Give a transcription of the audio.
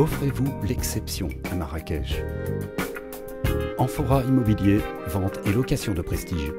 Offrez-vous l'exception à Marrakech. Amphora Immobilier, vente et location de prestige.